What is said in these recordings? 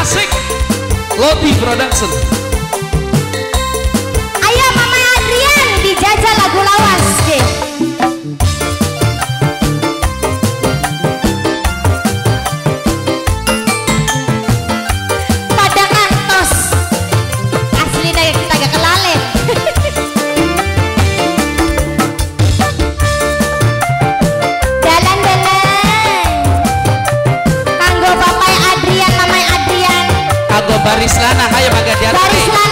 Asik. Lodi Production. baris lanah ayo mangga diatur baris lanah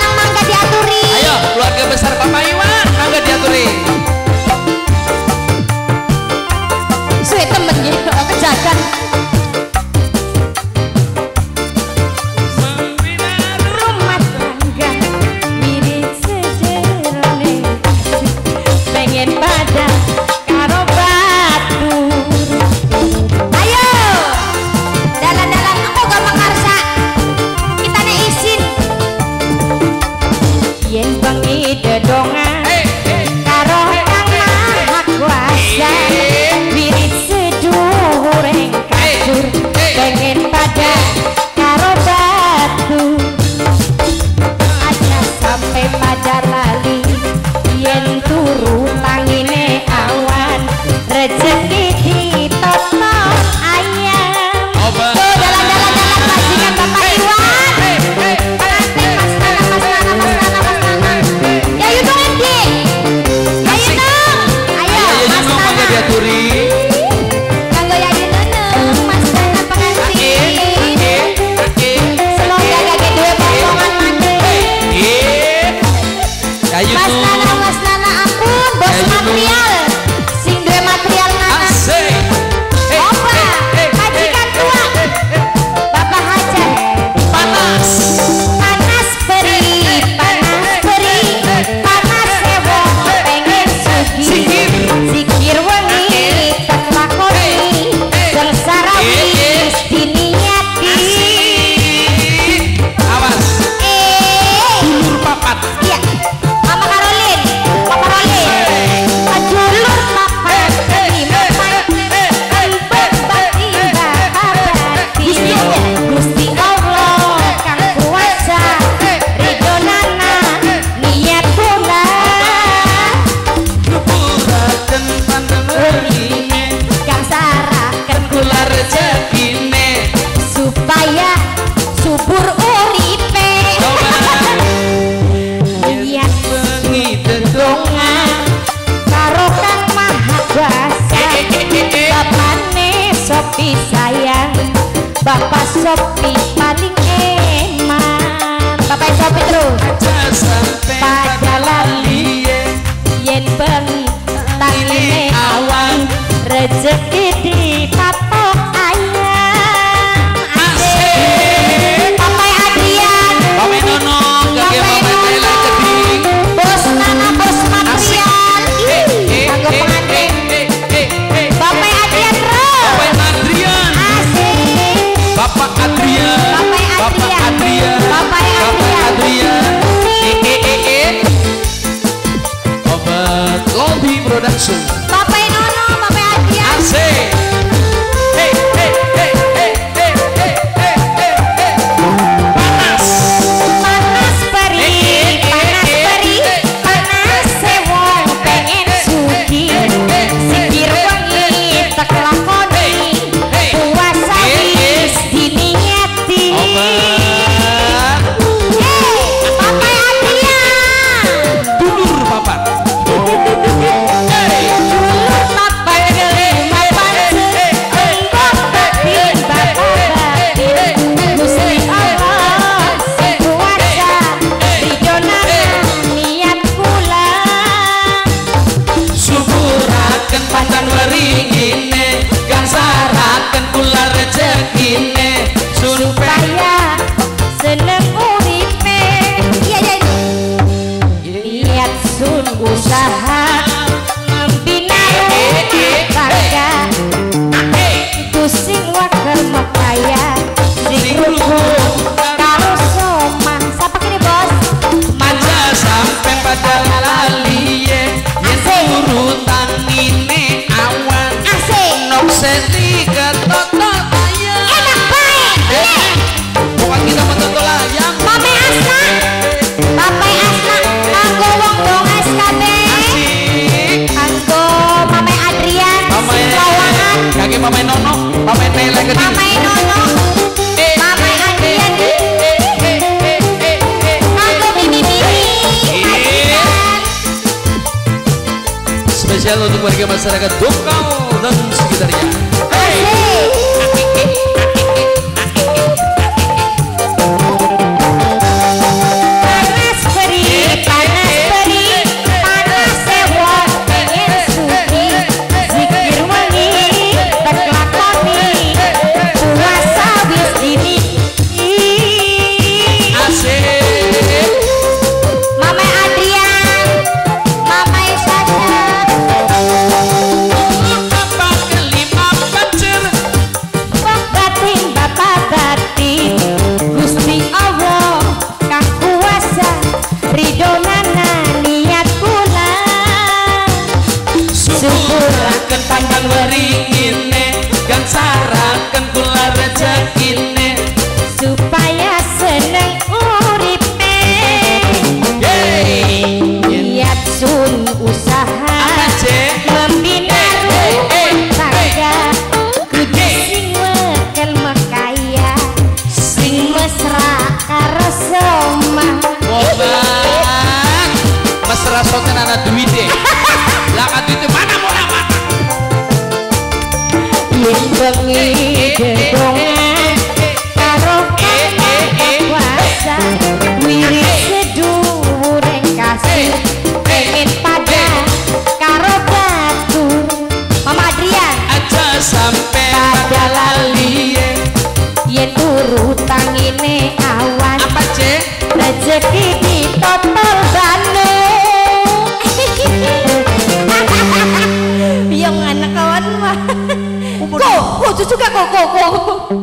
Yen pangit dong Awang rezeki di production. Spesial untuk warga masyarakat Bukau dan sekitarnya. Hey. bane awan. Apa c rezeki di total bane. Yang anak kawan mah. Kok kok juga kok kok.